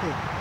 Hey.